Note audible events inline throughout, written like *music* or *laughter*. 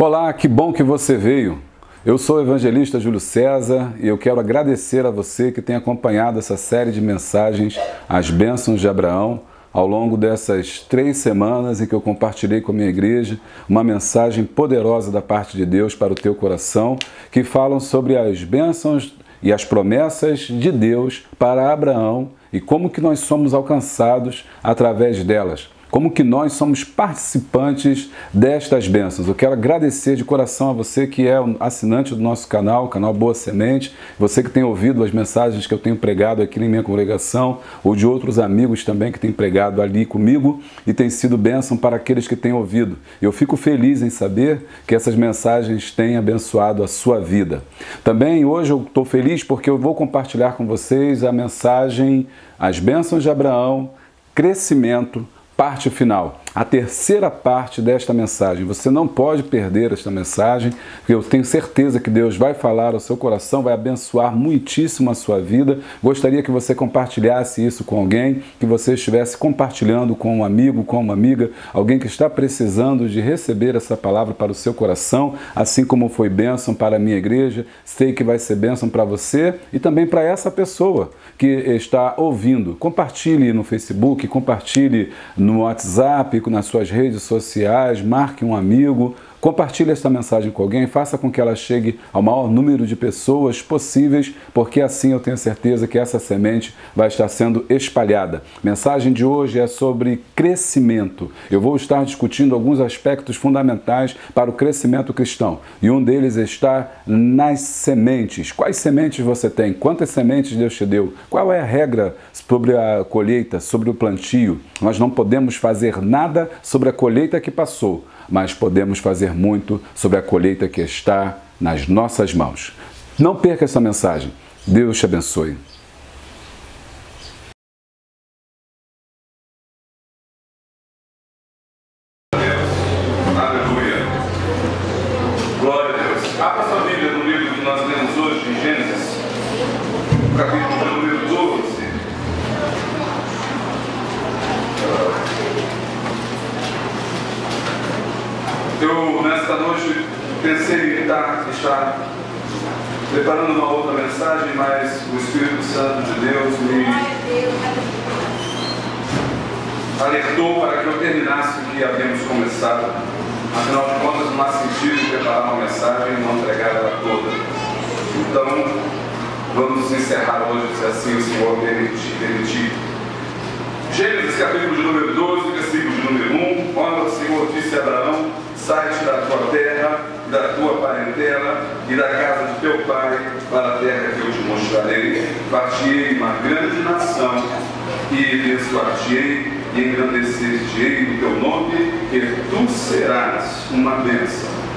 Olá, que bom que você veio. Eu sou o evangelista Júlio César e eu quero agradecer a você que tem acompanhado essa série de mensagens, As Bênçãos de Abraão, ao longo dessas três semanas em que eu compartilhei com a minha igreja uma mensagem poderosa da parte de Deus para o teu coração, que falam sobre as bênçãos e as promessas de Deus para Abraão e como que nós somos alcançados através delas como que nós somos participantes destas bênçãos. Eu quero agradecer de coração a você que é assinante do nosso canal, o canal Boa Semente, você que tem ouvido as mensagens que eu tenho pregado aqui na minha congregação, ou de outros amigos também que têm pregado ali comigo e tem sido bênção para aqueles que têm ouvido. Eu fico feliz em saber que essas mensagens têm abençoado a sua vida. Também hoje eu estou feliz porque eu vou compartilhar com vocês a mensagem As Bênçãos de Abraão, Crescimento, parte final a terceira parte desta mensagem. Você não pode perder esta mensagem, porque eu tenho certeza que Deus vai falar ao seu coração, vai abençoar muitíssimo a sua vida. Gostaria que você compartilhasse isso com alguém, que você estivesse compartilhando com um amigo, com uma amiga, alguém que está precisando de receber essa palavra para o seu coração, assim como foi bênção para a minha igreja. Sei que vai ser bênção para você e também para essa pessoa que está ouvindo. Compartilhe no Facebook, compartilhe no WhatsApp, nas suas redes sociais, marque um amigo, Compartilhe esta mensagem com alguém, faça com que ela chegue ao maior número de pessoas possíveis, porque assim eu tenho certeza que essa semente vai estar sendo espalhada. mensagem de hoje é sobre crescimento. Eu vou estar discutindo alguns aspectos fundamentais para o crescimento cristão, e um deles está nas sementes. Quais sementes você tem? Quantas sementes Deus te deu? Qual é a regra sobre a colheita, sobre o plantio? Nós não podemos fazer nada sobre a colheita que passou mas podemos fazer muito sobre a colheita que está nas nossas mãos. Não perca essa mensagem. Deus te abençoe.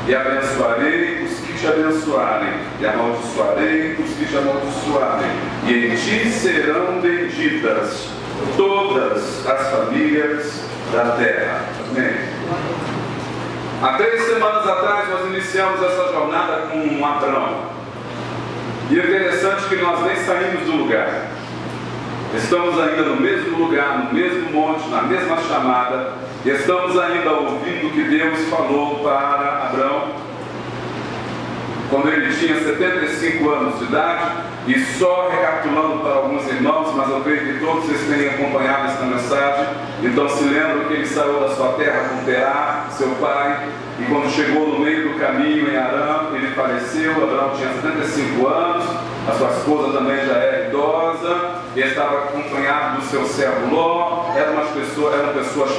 E abençoarei os que te abençoarem, e amaldiçoarei os que te amaldiçoarem. E em ti serão benditas todas as famílias da terra. Amém. Há três semanas atrás nós iniciamos essa jornada com um Abraão. E é interessante que nós nem saímos do lugar. Estamos ainda no mesmo lugar, no mesmo monte, na mesma chamada, e estamos ainda ouvindo o que Deus falou para Abraão quando ele tinha 75 anos de idade, e só recapitulando para alguns irmãos, mas eu creio que todos vocês têm acompanhado esta mensagem, então se lembram que ele saiu da sua terra com Terá, seu pai, e quando chegou no meio do caminho em Arã, ele faleceu, Abraão tinha 75 anos, a sua esposa também já era idosa, ele estava acompanhado do seu servo Ló, eram, umas pessoas, eram pessoas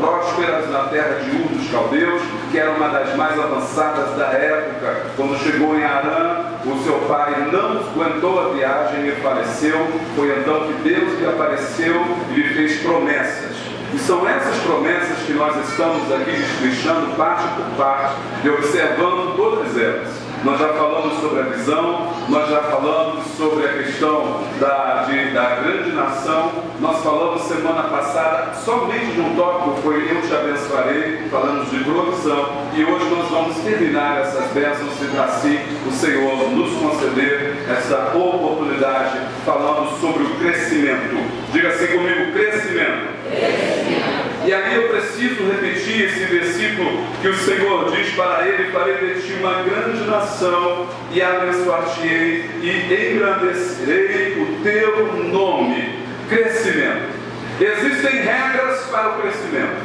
prósperas na terra de Ur dos Caldeus, que era uma das mais avançadas da época. Quando chegou em Arã, o seu pai não aguentou a viagem e faleceu. Foi então que Deus lhe apareceu e lhe fez promessas. E são essas promessas que nós estamos aqui destrinchando parte por parte e observando todas elas. Nós já falamos sobre a visão, nós já falamos sobre a questão da, de, da grande nação, nós falamos semana passada somente de um tópico, foi Eu Te Abençoarei, falamos de provisão, e hoje nós vamos terminar essas bênçãos se assim o Senhor nos conceder essa oportunidade, falando sobre o crescimento. Diga assim comigo: crescimento. crescimento. E aí eu preciso repetir esse versículo que o Senhor diz para ele: Farei de ti uma grande nação, e abençoar-te-ei, e engrandecerei o teu nome. Crescimento. Existem regras para o crescimento,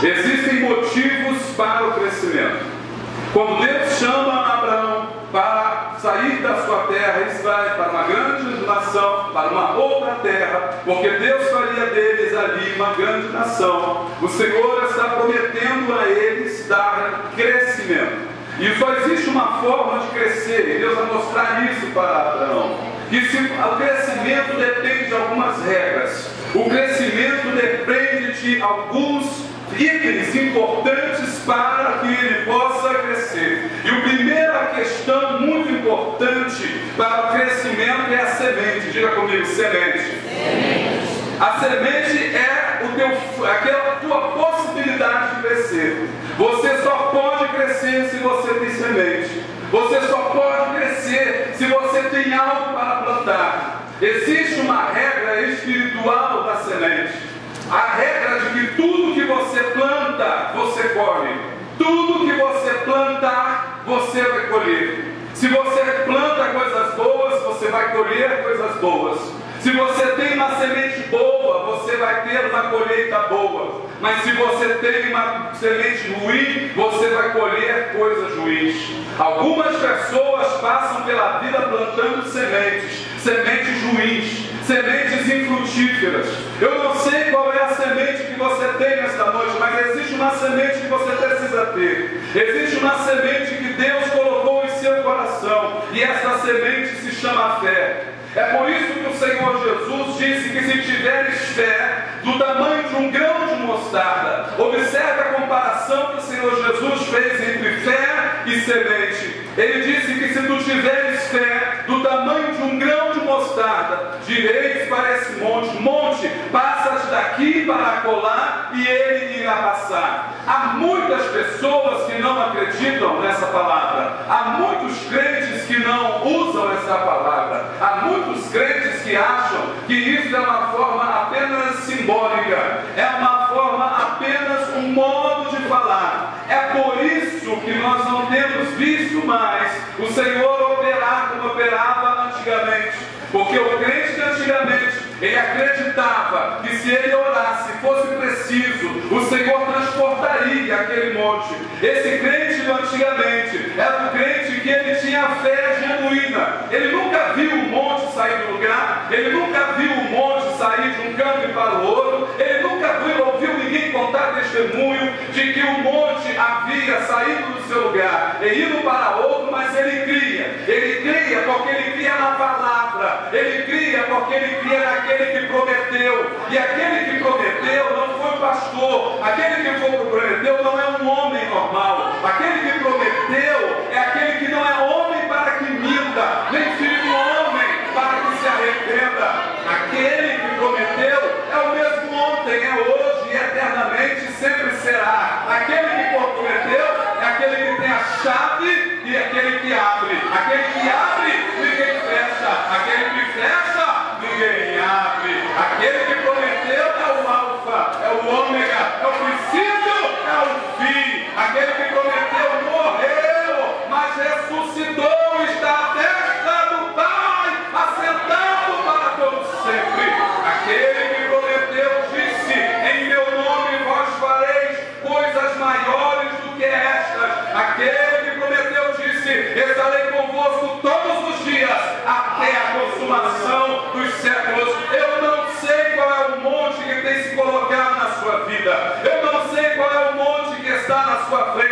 existem motivos para o crescimento. Quando Deus chama Abraão para sair da sua terra e vai para uma grande nação, para uma outra terra, porque Deus faria deles ali uma grande nação. O Senhor está prometendo a eles dar crescimento. E só existe uma forma de crescer, e Deus vai mostrar isso para Abraão. Que se, o crescimento depende de algumas regras. O crescimento depende de alguns itens importantes para que ele possa crescer. E a primeira questão muito importante para o crescimento é a semente. Diga comigo, semente. semente. A semente é o teu, aquela tua possibilidade de crescer. Você só pode crescer se você tem semente. Você só pode crescer se você tem algo para plantar. Existe uma regra espiritual da semente a regra de que tudo que você planta, você colhe. Tudo que você plantar, você vai colher. Se você planta coisas boas, você vai colher coisas boas. Se você tem uma semente boa, você vai ter uma colheita boa. Mas se você tem uma semente ruim, você vai colher coisas ruins. Algumas pessoas passam pela vida plantando sementes, sementes ruins sementes infrutíferas. Eu não sei qual é a semente que você tem nesta noite, mas existe uma semente que você precisa ter. Existe uma semente que Deus colocou em coração, e essa semente se chama fé. É por isso que o Senhor Jesus disse que se tiveres fé do tamanho de um grão de mostarda, observe a comparação que o Senhor Jesus fez entre fé e semente. Ele disse que se tu tiveres fé do tamanho de um grão de mostarda, direis para esse monte: monte, passa daqui para colar e ele irá passar. Há muitas pessoas que não acreditam nessa palavra, há muitos crentes que não usam essa palavra, há muitos crentes que acham que isso é uma forma apenas simbólica, é uma forma apenas um modo de falar. É por isso que nós não temos visto mais o Senhor operar como operava antigamente. Porque o crente antigamente, ele acreditava que se ele orasse, fosse preciso, o Senhor transportaria aquele monte. Esse crente de antigamente era um crente que ele tinha fé genuína. Ele nunca viu o monte sair do lugar, ele nunca viu o monte sair de um canto para o outro, ele nunca viu, ouviu ninguém contar testemunho de que o monte havia saído do seu lugar e ido para outro, mas ele cria. Ele cria porque ele cria na palavra, ele cria porque ele cria naquele que prometeu. E aquele que prometeu não foi o pastor, aquele que prometeu não é um homem normal, aquele que prometeu é aquele que não é homem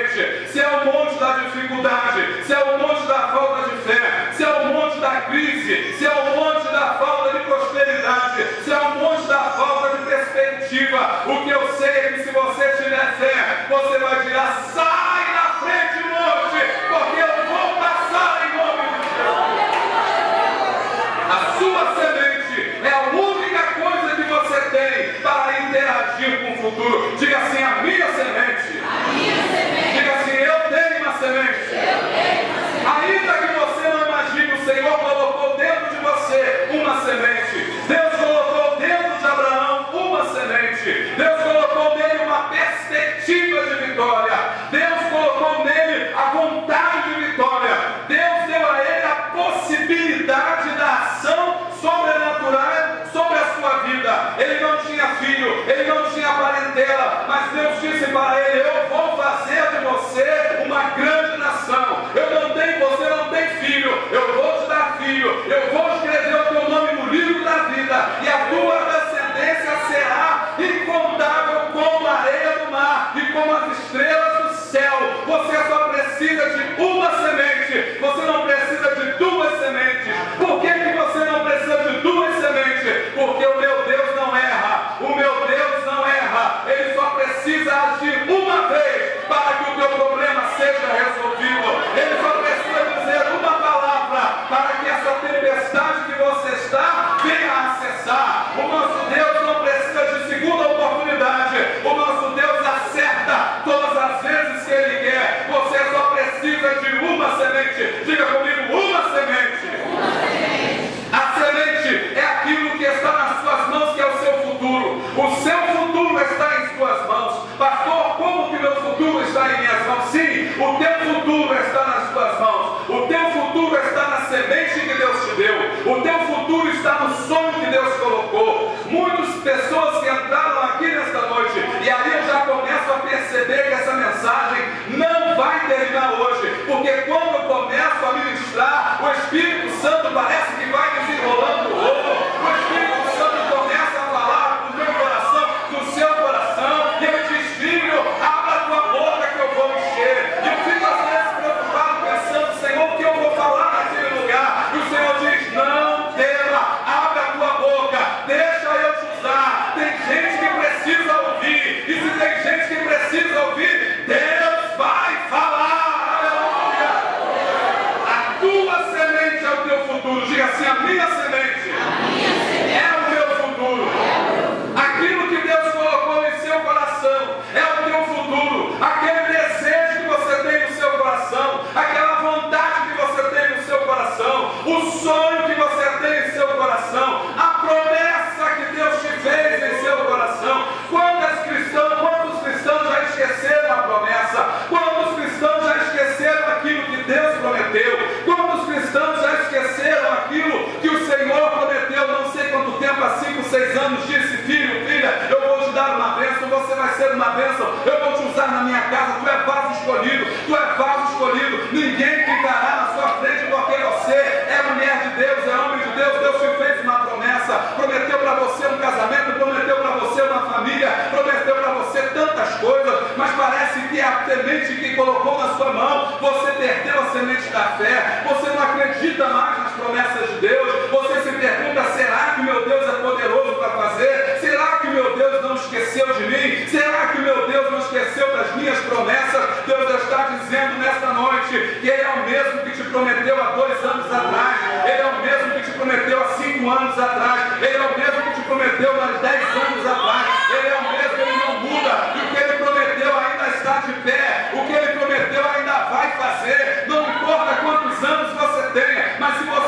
Se é o monte da dificuldade, se é o monte da falta de fé, se é o monte da crise, se é o monte da falta de prosperidade, se é o monte da falta de perspectiva. O que eu sei é que se você tiver fé, você vai tirar, sai na frente, monte, porque eu vou passar em nome de Deus. A sua semente é a única coisa que você tem para interagir com o futuro. Diga assim, a minha semente. A minha semente. Diga assim, eu tenho uma semente. Eu tenho uma semente. Ainda que você não imagine, o Senhor colocou dentro de você uma semente. Deus colocou dentro de Abraão uma semente. Deus está no sonho que Deus colocou. Muitas pessoas que entraram aqui nesta noite, e aí eu já começo a perceber que essa mensagem não vai terminar hoje, porque quando eu começo a ministrar, Deus, Deus te fez uma promessa, prometeu para você um casamento, prometeu para você uma família, prometeu para você tantas coisas, mas parece que é a semente que colocou na sua mão, você perdeu a semente da fé, você não acredita mais nas promessas de Deus, você se pergunta: será que meu Deus é poderoso para fazer? Será que meu Deus não esqueceu de mim? Será que meu Deus não esqueceu das minhas promessas? Deus já está dizendo nesta noite que Ele é o mesmo que te prometeu há dois anos atrás anos atrás, Ele é o mesmo que te prometeu há dez anos atrás, Ele é o mesmo, Ele não muda, e o que Ele prometeu ainda está de pé, o que Ele prometeu ainda vai fazer, não importa quantos anos você tenha, mas se você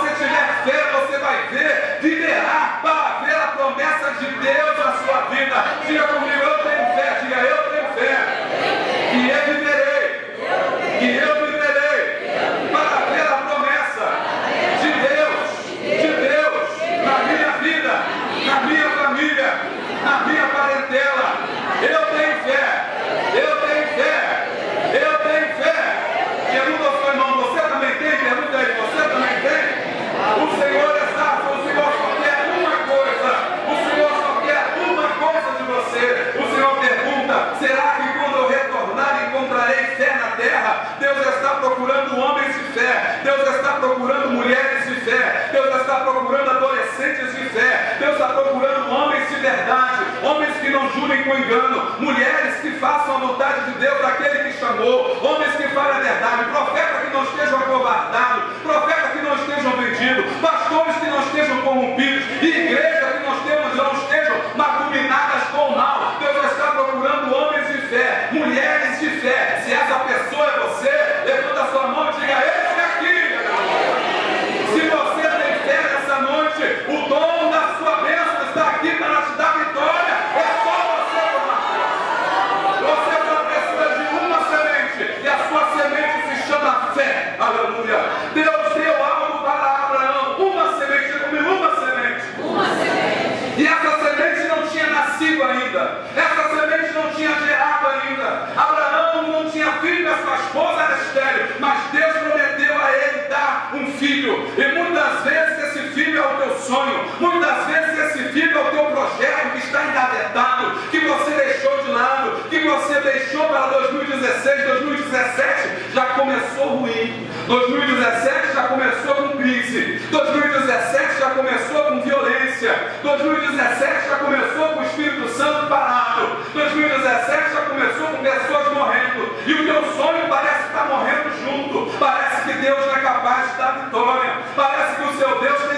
procurando adolescentes de fé. Deus está procurando homens de verdade, homens que não jurem com engano, mulheres que façam a vontade de Deus, daquele que chamou, homens que falem a verdade, profetas que não estejam acovardados, profetas que não estejam vendidos, pastores que não estejam corrompidos, e igrejas 2017 já começou ruim, 2017 já começou com crise, 2017 já começou com violência, 2017 já começou com o Espírito Santo parado, 2017 já começou com pessoas morrendo, e o teu sonho parece estar morrendo junto, parece que Deus não é capaz de dar vitória, parece que o seu Deus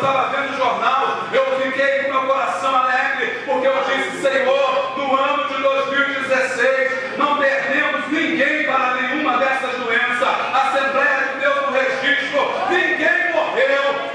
estava vendo o jornal, eu fiquei com meu coração alegre, porque eu disse, Senhor, no ano de 2016, não perdemos ninguém para nenhuma dessas doenças. A Assembleia de Deus no registro, ninguém morreu,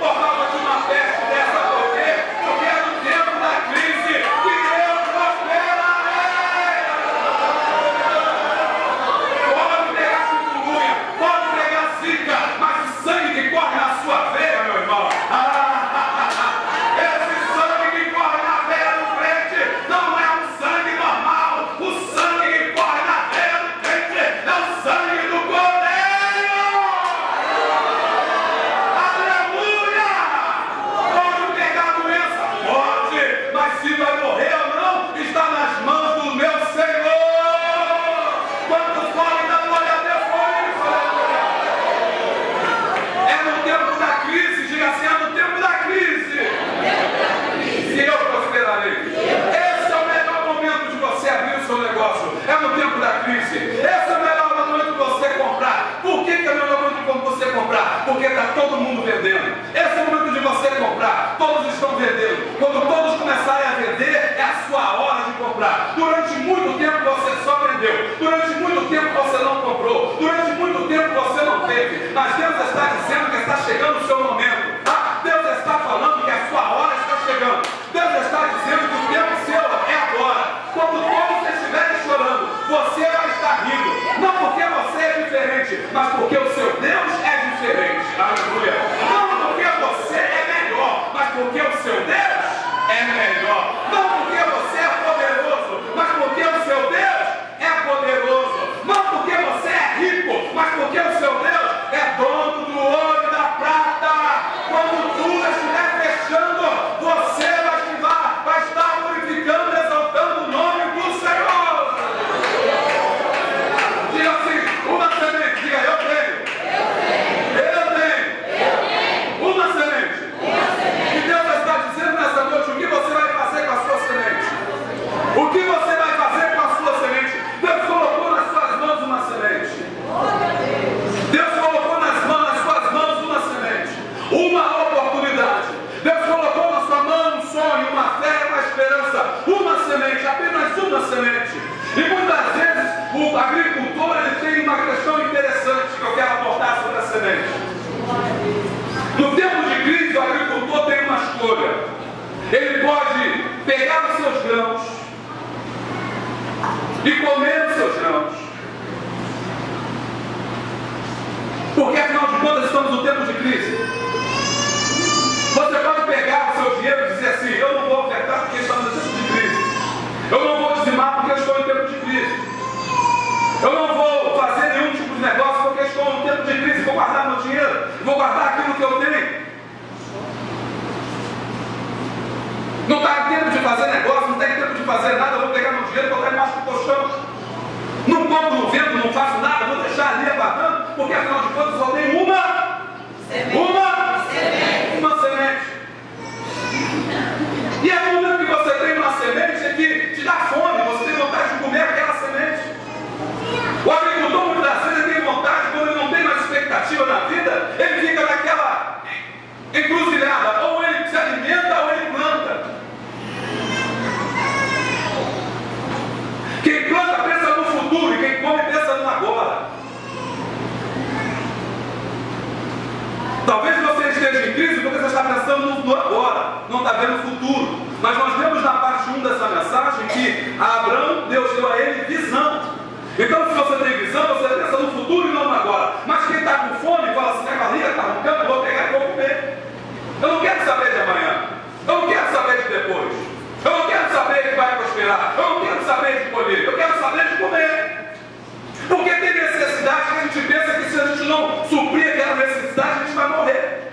porque está todo mundo vendendo. Esse é o momento de você comprar. Todos estão vendendo. Quando todos começarem a vender, é a sua hora de comprar. Durante muito tempo você só vendeu. Durante muito tempo você não comprou. Durante muito tempo você não teve. Mas Deus está dizendo que está chegando o seu momento. Ah, Deus está falando que a sua hora está chegando. Deus está dizendo que o tempo seu é agora. Quando todos estiverem chorando, você vai estar rindo. Não porque você é diferente, mas porque o seu Deus é diferente. Aleluia. Não porque você é melhor, mas porque o seu Deus é melhor. Não porque você é poderoso, mas porque o seu Deus é poderoso. Não porque você é rico, mas porque o seu Deus é dono do ouro e da prata. Quando tudo estiver fechando, agricultor ele tem uma questão interessante que eu quero abordar sobre a semente. No tempo de crise, o agricultor tem uma escolha. Ele pode pegar os seus grãos e comer os seus grãos. Porque afinal de contas estamos no tempo de crise. Você pode pegar o seu dinheiro e dizer assim, eu não vou ofertar porque estamos no tempo de crise. Eu não vou dizimar porque estou em tempo de crise. Eu não vou fazer nenhum tipo de negócio porque estou no tempo de crise. Vou guardar meu dinheiro, vou guardar aquilo que eu tenho. Não está em tempo de fazer negócio, não está em tempo de fazer nada, vou pegar meu dinheiro e botar embaixo do colchão. Não compro, não vendo, não faço nada, vou deixar ali aguardando, porque afinal de contas só tem uma, uma, Esteja em crise porque você está pensando no agora, não está vendo o futuro. Mas nós vemos na parte 1 dessa mensagem que a Abraão, Deus deu a ele visão. Então, se você tem visão, você pensa no futuro e não no agora. Mas quem está com fome fala assim: minha barriga está roncando, eu vou pegar e vou comer. Eu não quero saber de amanhã. Eu não quero saber de depois. Eu não quero saber que vai prosperar. Eu não quero saber de colher. Eu quero saber de comer. Porque tem necessidade que a gente pensa que se a gente não suprir aquela necessidade, a gente vai morrer.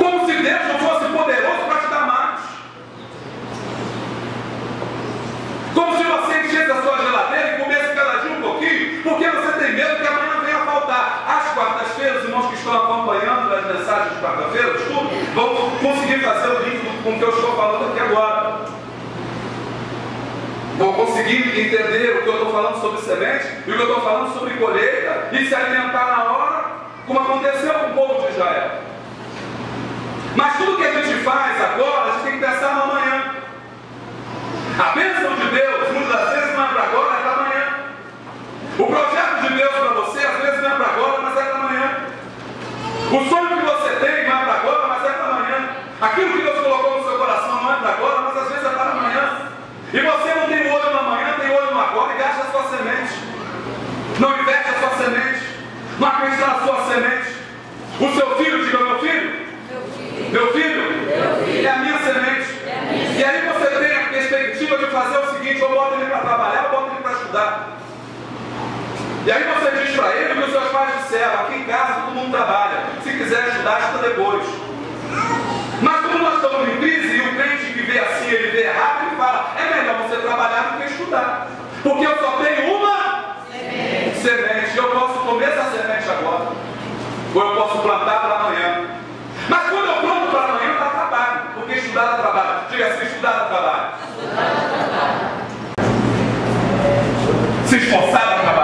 Como se Deus não fosse poderoso para te dar mais. Como se você enchesse a sua geladeira e comesse cada dia um pouquinho, porque você tem medo que amanhã venha a faltar. Às quartas-feiras, os irmãos que estão acompanhando as mensagens de quarta-feira, tudo, vão conseguir fazer o link com o que eu estou falando aqui agora. Vão conseguir entender o que eu estou falando sobre semente e o que eu estou falando sobre colheita e se alimentar na hora, como aconteceu com o povo de Israel. Mas tudo que a gente faz agora, a gente tem que pensar no amanhã. A bênção de Deus, muitas das vezes, não é para agora, é para amanhã. O projeto de Deus para você, às vezes, não é para agora, mas é para amanhã. O sonho que você tem não é para agora, mas é para amanhã. Aquilo que Deus colocou no seu coração não é para agora, mas às vezes é para amanhã. E você não tem olho no amanhã, tem olho no agora e gasta a sua semente. Não investe a sua semente. Não acredita na sua semente. O seu filho. Meu filho? É a minha semente. E aí você tem a perspectiva de fazer o seguinte, eu boto ele para trabalhar, eu boto ele para estudar. E aí você diz para ele o que os seus pais disseram, aqui em casa todo mundo trabalha. Se quiser estudar, estuda depois. Mas como nós estamos em crise e o crente que vê assim, ele vê errado, ele fala, é melhor você trabalhar do que estudar. Porque eu só tenho uma semente. semente. Eu posso comer essa semente agora. Ou eu posso plantar para amanhã. Mas quando eu planto para amanhã, dá trabalho. Porque estudar dá trabalho. Diga assim, estudar dá trabalho. Se esforçar dá trabalho.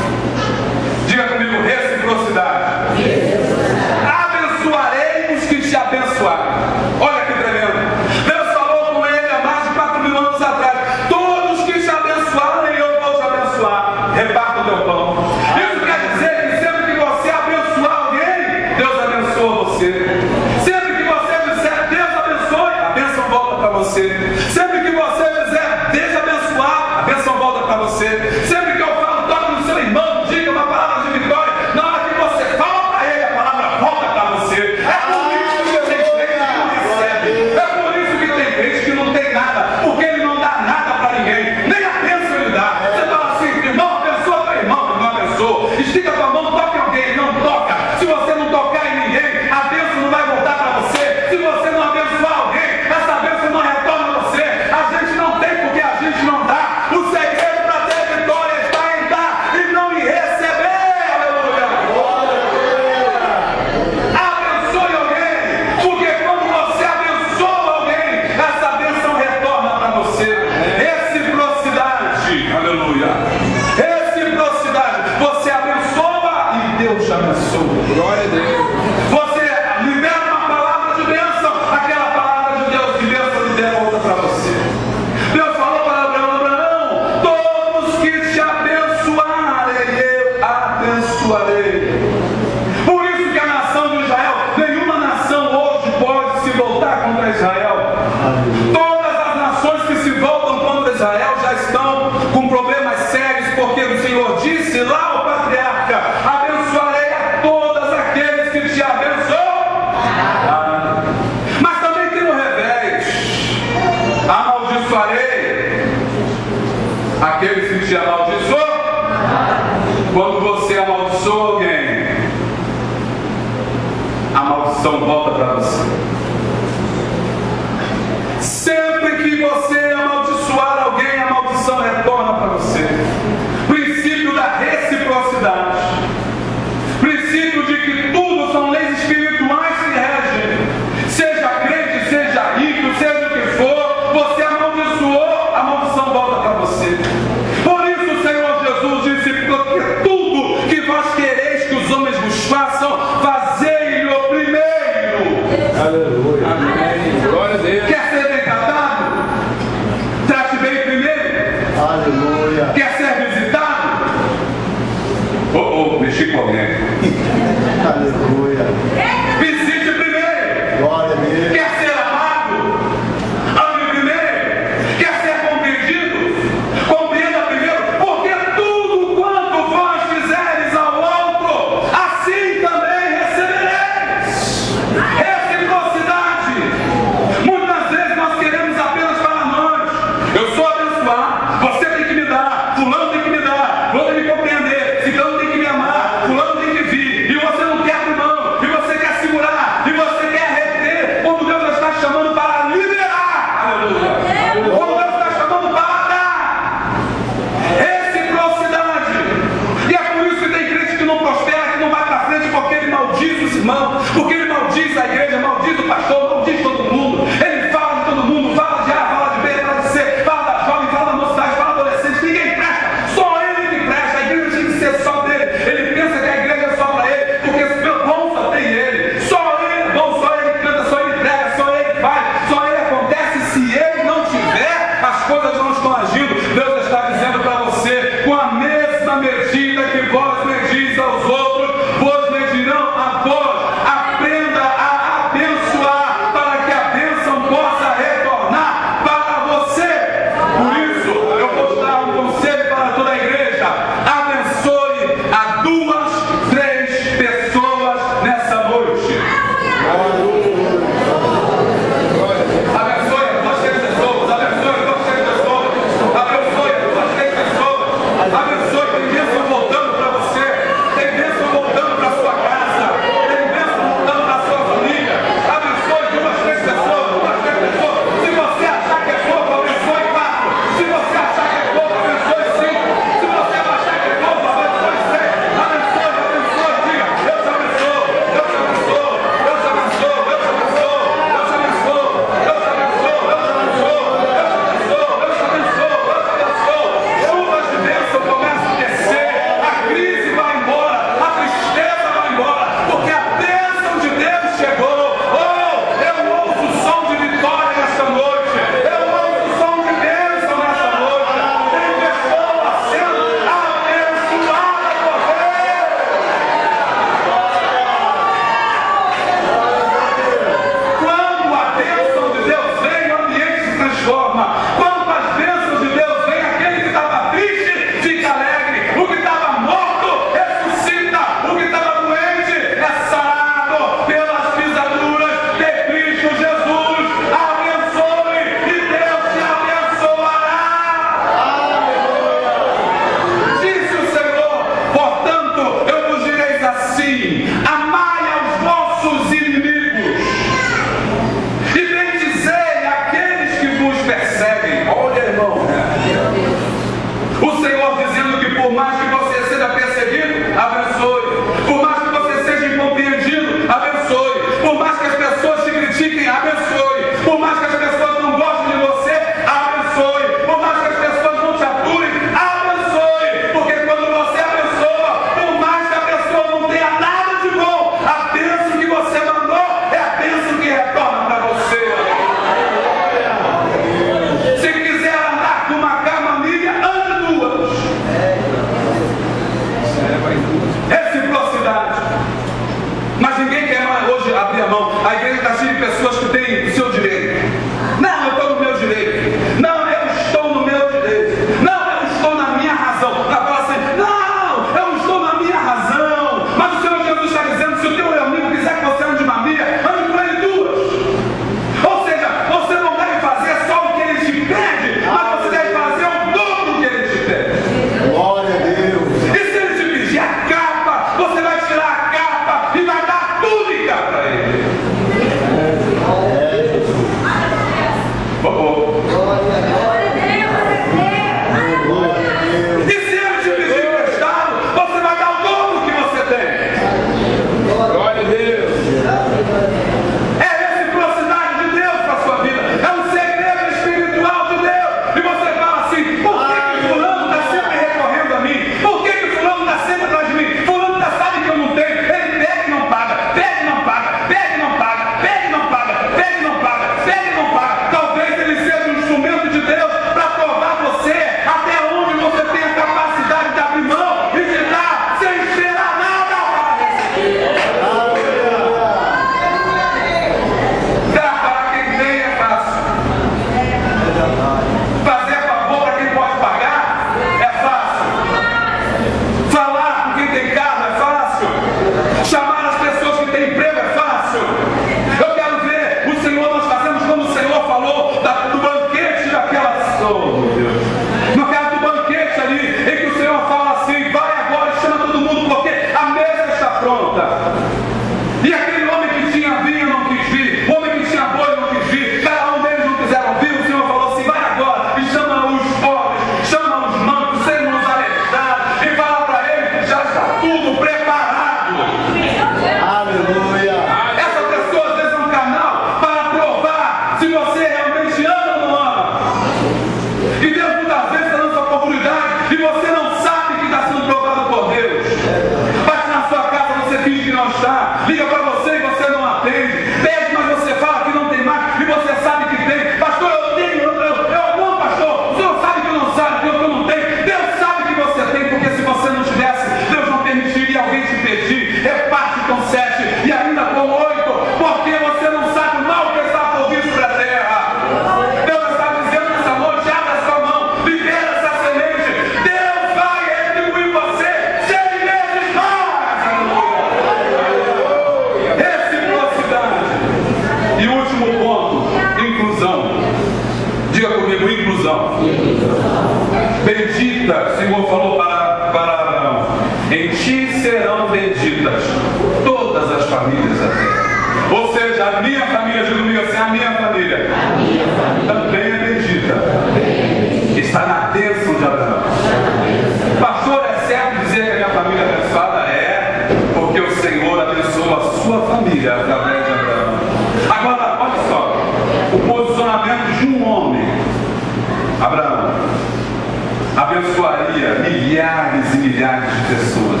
Milhares e milhares de pessoas.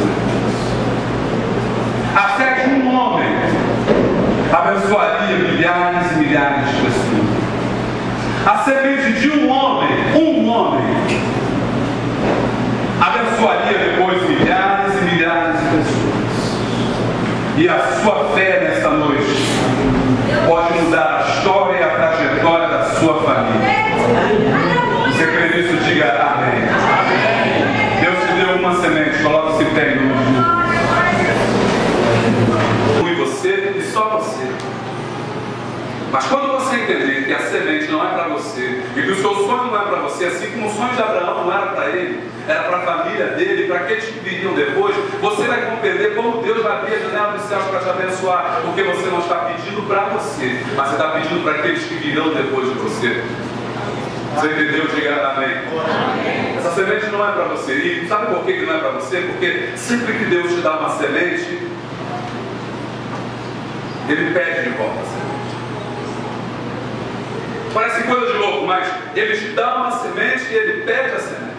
A fé de um homem abençoaria milhares e milhares de pessoas. A semente de um homem, um homem, abençoaria depois milhares e milhares de pessoas. E a sua fé nesta noite pode mudar a história e a trajetória da sua família. Você crê nisso? Diga amém. Mas quando você entender que a semente não é para você, e que o seu sonho não é para você, assim como o sonho de Abraão não era para ele, era para a família dele, para aqueles que viriam depois, você vai compreender como Deus vai abrir a janela dos céus para te abençoar, porque você não está pedindo para você, mas você está pedindo para aqueles que virão depois de você. Você entendeu? Diga amém. Essa semente não é para você. E sabe por que não é para você? Porque sempre que Deus te dá uma semente, Ele pede de volta a semente. Parece coisa de louco, mas Ele dá uma semente e Ele pede a semente.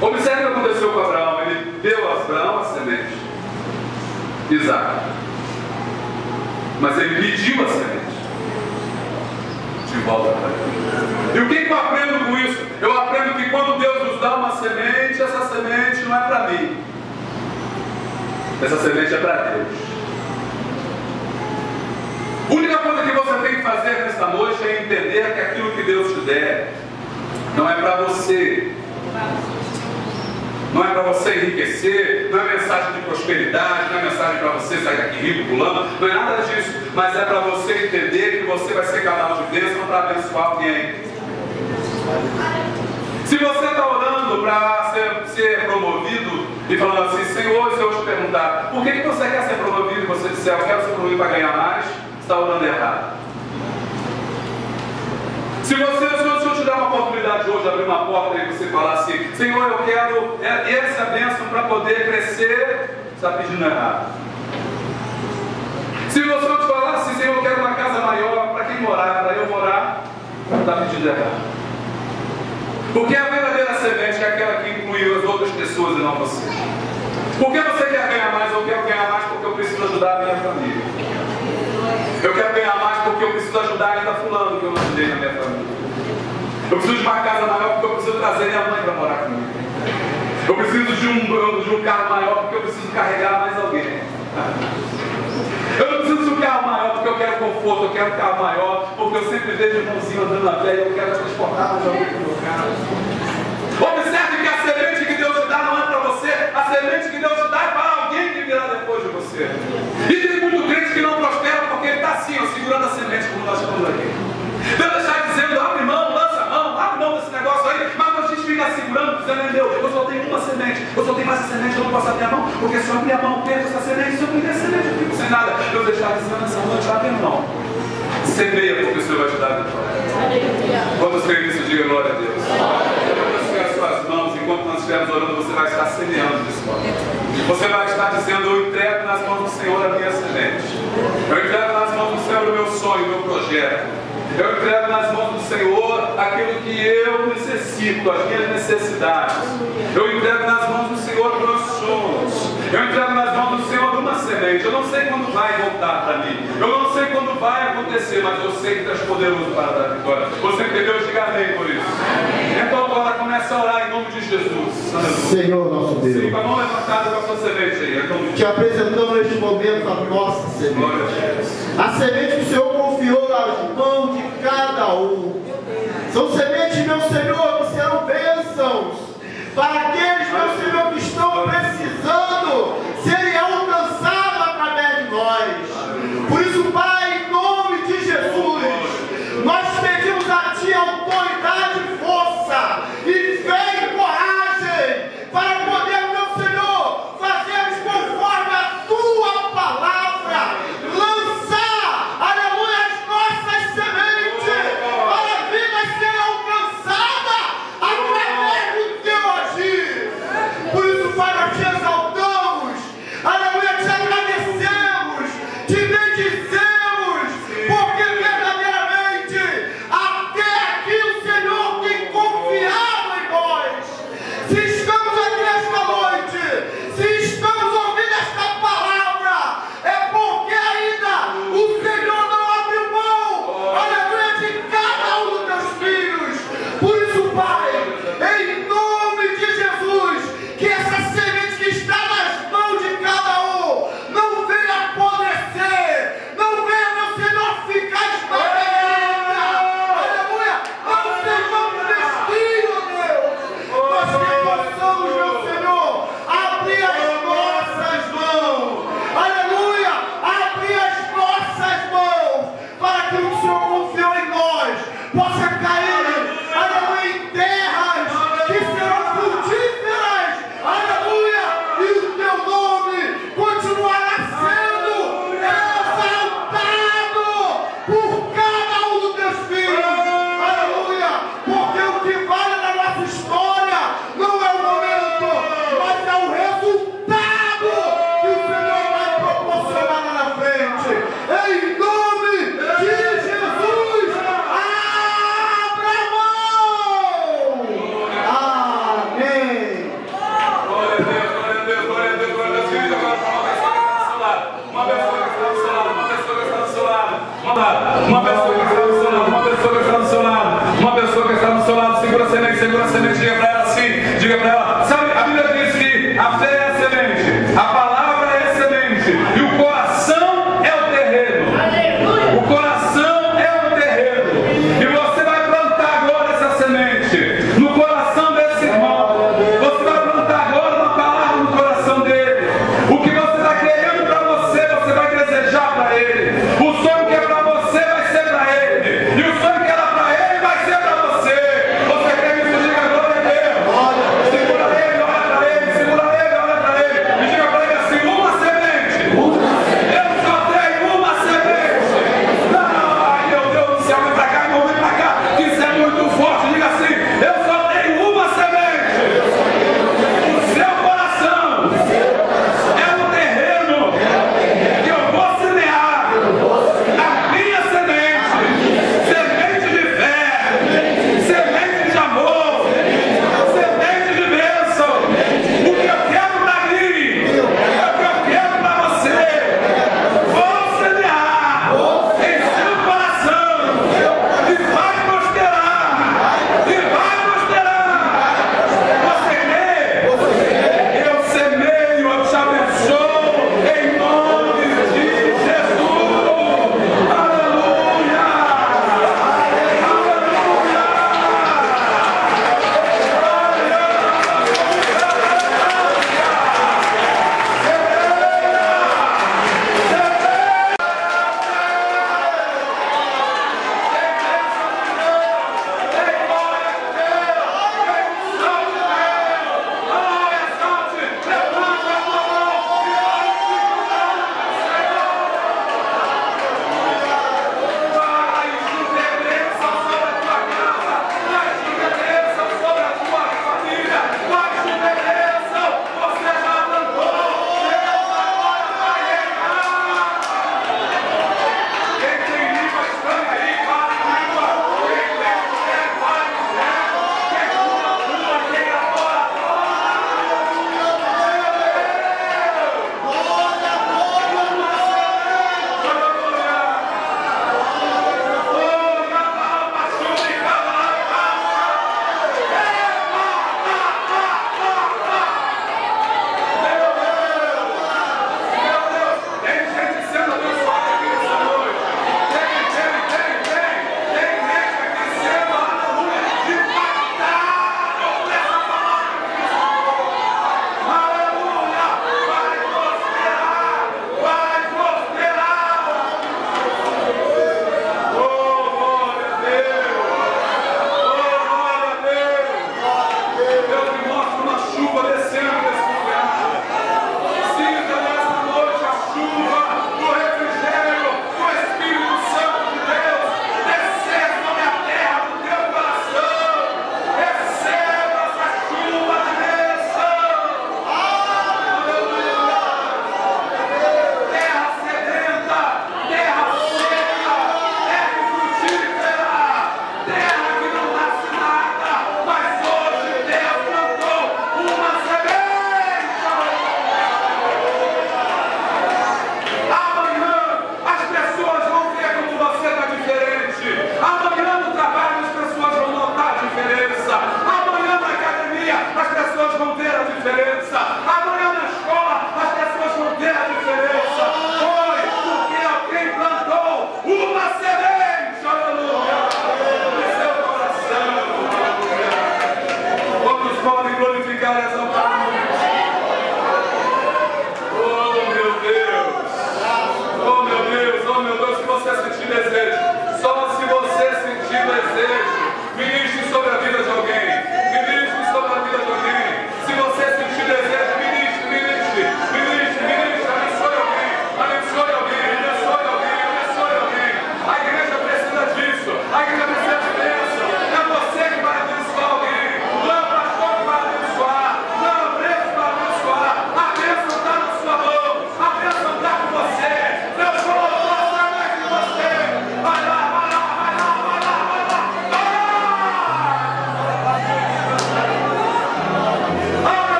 Observe o que aconteceu com Abraão. Ele deu a Abraão a semente. Isaac. Mas ele pediu a semente. De volta para ele. E o que eu aprendo com isso? Eu aprendo que quando Deus nos dá uma semente, essa semente não é para mim. Essa semente é para Deus. A única coisa que você tem que fazer nesta noite é entender que aquilo que Deus te der não é para você. Não é para você enriquecer, não é mensagem de prosperidade, não é mensagem para você sair daqui rico, pulando, não é nada disso. Mas é para você entender que você vai ser canal de bênção para abençoar alguém. Se você está orando para ser, ser promovido e falando assim, Senhor, se eu te perguntar, por que, que você quer ser promovido você disser, eu quero ser promovido para ganhar mais, está orando errado. Se você, se Senhor te der uma oportunidade hoje abrir uma porta e você falar assim, Senhor, eu quero essa bênção para poder crescer, você está pedindo errado. Se Senhor te falar assim, Senhor, eu quero uma casa maior, para quem morar, para eu morar, está pedindo errado. Porque a verdadeira semente é aquela que inclui as outras pessoas e não você. Por que você quer ganhar mais? Eu quero ganhar mais porque eu preciso ajudar a minha família. Eu quero ganhar mais porque eu preciso ajudar ainda fulano que eu não ajudei na minha família. Eu preciso de uma casa maior porque eu preciso trazer minha mãe para morar comigo. Eu preciso de um, de um carro maior porque eu preciso carregar mais alguém. Eu não preciso de um carro maior porque eu quero conforto, eu quero um carro maior, porque eu sempre vejo irmãozinho andando na pé e eu quero transportar mais alguém para o meu carro. Observe que a semente que Deus te dá não é para você, a semente que Deus te dá é para alguém que virá depois de você. E tem muito crente que não prospera porque ele está assim, ó, segurando a semente como nós estamos aqui. Deus está dizendo, abre mão, lança a mão, abre mão desse negócio aí, mas a gente fica segurando, dizendo, é meu, eu só tenho uma semente, eu só tenho mais essa semente, eu não posso abrir a mão, porque se eu abrir a mão, perco essa semente, se eu perder a semente, eu fico sem nada. Deus está dizendo nessa noite, abre a mão. Semeia, porque o Senhor vai te dar vitória. Quando creem nisso, diga glória a Deus. Eu as suas mãos, enquanto nós estivermos orando, você vai estar semeando. Você vai estar dizendo, eu entrego nas mãos do Senhor a minha semente. Eu entrego nas projeto. Eu entrego nas mãos do Senhor aquilo que eu necessito, as minhas necessidades. Eu entrego nas mãos do Senhor os meus sonhos. Eu entrego nas mãos do Senhor uma semente. Eu não sei quando vai voltar para mim. Eu não sei quando vai acontecer, mas eu sei que tu és poderoso para dar vitória. Você entendeu? Diga amém por isso. Então agora começa a orar em nome de Jesus. Senhor nosso Deus. Sim, com a mão levantada com a sua semente aí. Então, Te apresentamos neste momento a nossa semente. A semente que o Senhor confiou nas mãos de cada um. São sementes, meu Senhor, que serão bênçãos para aqueles, meu Senhor, que estão precisando serem alcançados através de nós.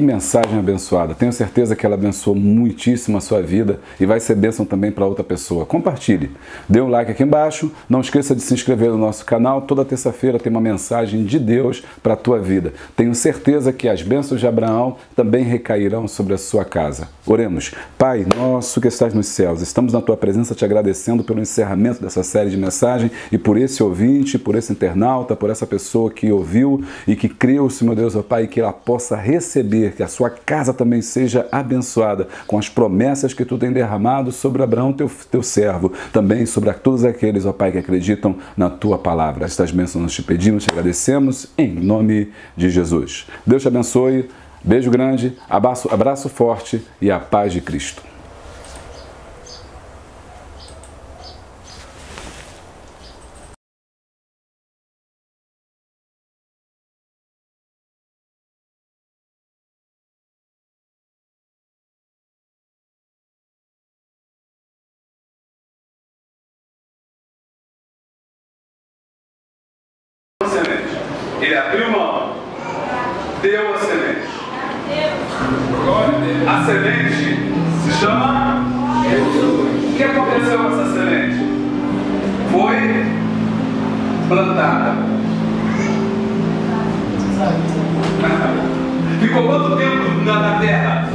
Mensagem abençoada. Tenho certeza que ela abençoou muitíssimo a sua vida e vai ser bênção também para outra pessoa. Compartilhe. Dê um like aqui embaixo. Não esqueça de se inscrever no nosso canal. Toda terça-feira tem uma mensagem de Deus para a tua vida. Tenho certeza que as bênçãos de Abraão também recairão sobre a sua casa. Oremos. Pai, nosso que estás nos céus, estamos na tua presença te agradecendo pelo encerramento dessa série de mensagem e por esse ouvinte, por esse internauta, por essa pessoa que ouviu e que creu, Senhor Deus, ó Pai, que ela possa receber que a sua casa também seja abençoada com as promessas que tu tem derramado sobre Abraão, teu, teu servo, também sobre todos aqueles, ó Pai, que acreditam na tua palavra. Estas bênçãos nós te pedimos, te agradecemos, em nome de Jesus. Deus te abençoe, beijo grande, abraço, abraço forte e a paz de Cristo. Ele abriu mão, deu a semente. A semente se chama Jesus. O que aconteceu com essa semente? Foi plantada. *laughs* Ficou quanto tempo na, na terra?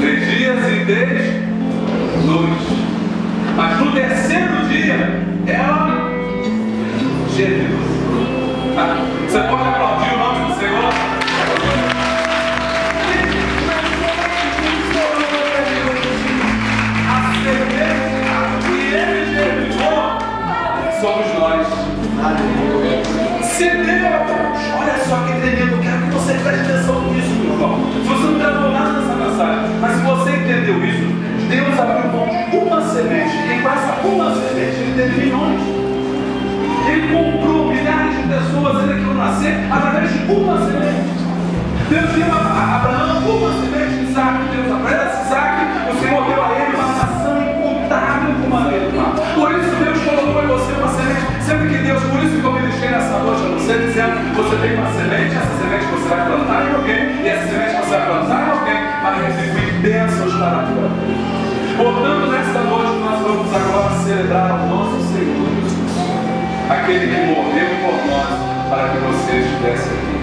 Três dias e três noites. Mas no terceiro dia, ela gênero. Você pode aplaudir o nome Deus, olha só que tremendo, quero que você preste atenção nisso, meu irmão. Se você não gravou nada nessa mensagem, mas se você entendeu isso, Deus abriu mão de uma semente, e com essa uma semente ele teve milhões. Ele comprou milhares de pessoas ainda que vão nascer através de uma semente. Deus deu a Abraão uma semente de Isaac. Deus abraça Isaac, o Senhor deu a ele você tem uma semente, essa semente você vai plantar em alguém, e essa semente você vai plantar em alguém, para retribuir bênçãos para a tua vida. Portanto, nesta noite nós vamos agora celebrar o nosso Senhor aquele que morreu por nós para que você estivesse aqui.